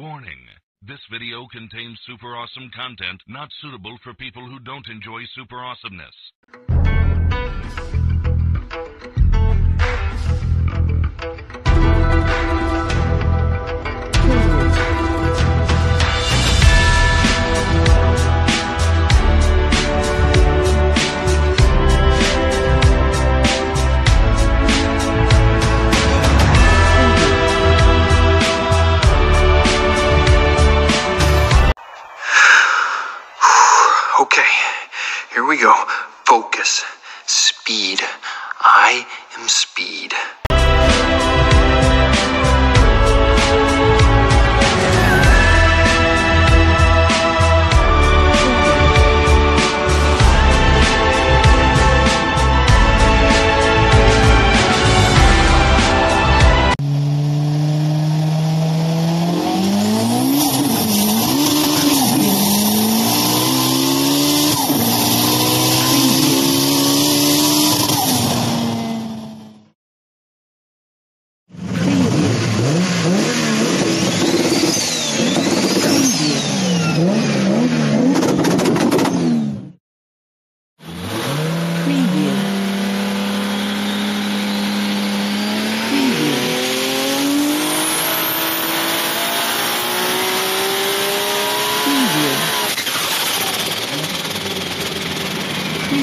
Warning. This video contains super awesome content not suitable for people who don't enjoy super awesomeness. Here we go. Focus. Speed. I am speed.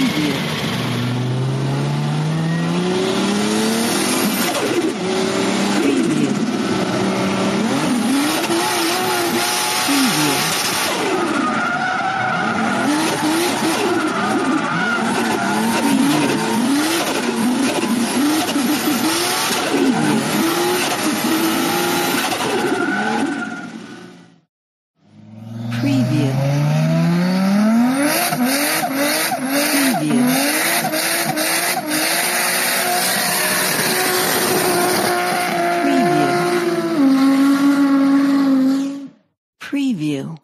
here You.